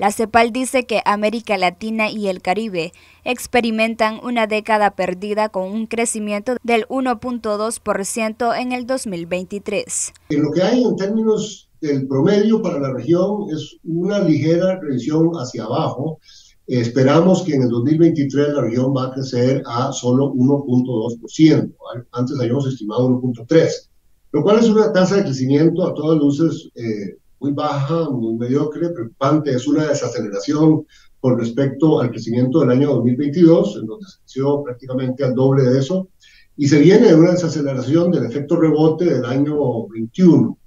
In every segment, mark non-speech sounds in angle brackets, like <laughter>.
La CEPAL dice que América Latina y el Caribe experimentan una década perdida con un crecimiento del 1.2% en el 2023. En lo que hay en términos del promedio para la región es una ligera revisión hacia abajo. Esperamos que en el 2023 la región va a crecer a solo 1.2%. Antes habíamos estimado 1.3%, lo cual es una tasa de crecimiento a todas luces eh, muy baja, muy mediocre, preocupante. Es una desaceleración con respecto al crecimiento del año 2022, en donde se creció prácticamente al doble de eso, y se viene de una desaceleración del efecto rebote del año 21.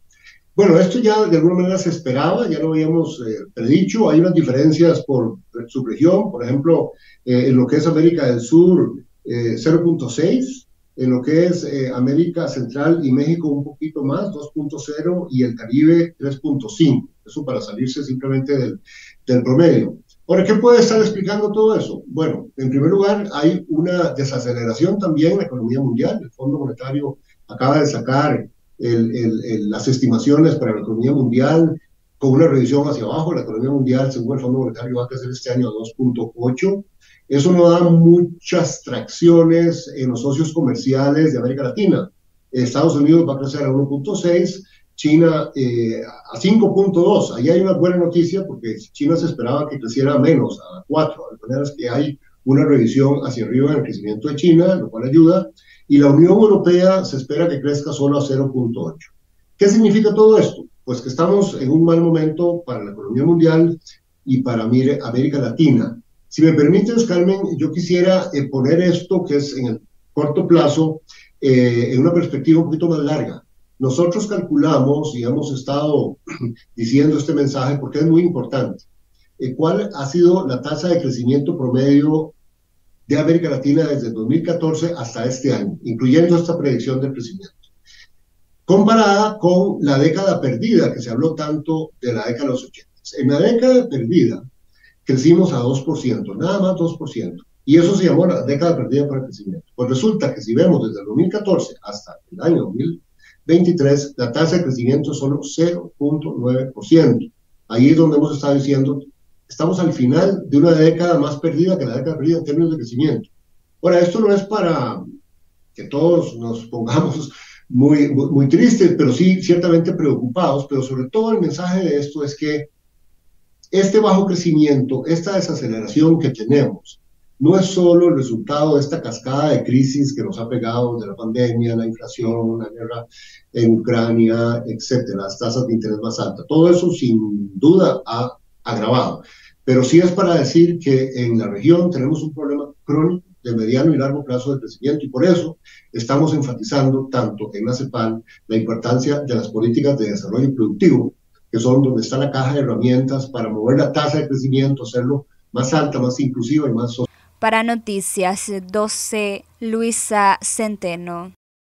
Bueno, esto ya de alguna manera se esperaba, ya lo habíamos eh, predicho, hay unas diferencias por subregión, por ejemplo, eh, en lo que es América del Sur, 0.6, eh, en lo que es eh, América Central y México un poquito más, 2.0, y el Caribe 3.5. Eso para salirse simplemente del, del promedio. Ahora, ¿qué puede estar explicando todo eso? Bueno, en primer lugar, hay una desaceleración también en la economía mundial. El Fondo Monetario acaba de sacar el, el, las estimaciones para la economía mundial con una revisión hacia abajo. La economía mundial, según el Fondo Monetario, va a crecer este año a 2.8. Eso no da muchas tracciones en los socios comerciales de América Latina. Estados Unidos va a crecer a 1.6, China eh, a 5.2. Ahí hay una buena noticia porque China se esperaba que creciera menos, a 4. De manera que hay una revisión hacia arriba en el crecimiento de China, lo cual ayuda. Y la Unión Europea se espera que crezca solo a 0.8. ¿Qué significa todo esto? Pues que estamos en un mal momento para la economía mundial y para América Latina. Si me permites, Carmen, yo quisiera eh, poner esto que es en el corto plazo eh, en una perspectiva un poquito más larga. Nosotros calculamos y hemos estado <clears throat> diciendo este mensaje porque es muy importante. Eh, ¿Cuál ha sido la tasa de crecimiento promedio de América Latina desde 2014 hasta este año, incluyendo esta predicción de crecimiento? Comparada con la década perdida, que se habló tanto de la década de los 80. En la década perdida, crecimos a 2%, nada más 2%. Y eso se llamó la década perdida para el crecimiento. Pues resulta que si vemos desde el 2014 hasta el año 2023, la tasa de crecimiento es solo 0.9%. Ahí es donde hemos estado diciendo, estamos al final de una década más perdida que la década perdida en términos de crecimiento. Ahora, esto no es para que todos nos pongamos muy, muy, muy tristes, pero sí ciertamente preocupados, pero sobre todo el mensaje de esto es que este bajo crecimiento, esta desaceleración que tenemos, no es solo el resultado de esta cascada de crisis que nos ha pegado de la pandemia, la inflación, la guerra en Ucrania, etcétera, las tasas de interés más altas. Todo eso sin duda ha agravado. Pero sí es para decir que en la región tenemos un problema crónico de mediano y largo plazo de crecimiento y por eso estamos enfatizando tanto en la CEPAL la importancia de las políticas de desarrollo productivo que son donde está la caja de herramientas para mover la tasa de crecimiento, hacerlo más alta, más inclusiva y más Para Noticias 12, Luisa Centeno.